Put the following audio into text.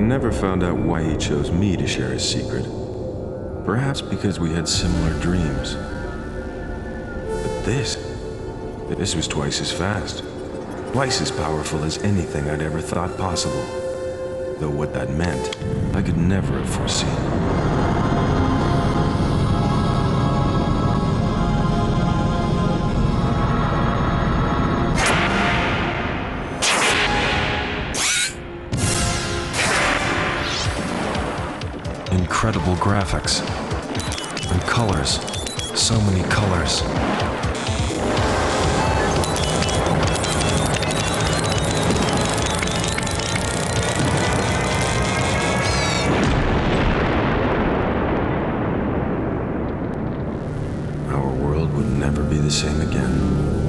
never found out why he chose me to share his secret. Perhaps because we had similar dreams. But this, this was twice as fast. Twice as powerful as anything I'd ever thought possible. Though what that meant, I could never have foreseen. Incredible graphics. And colors. So many colors. Our world would never be the same again.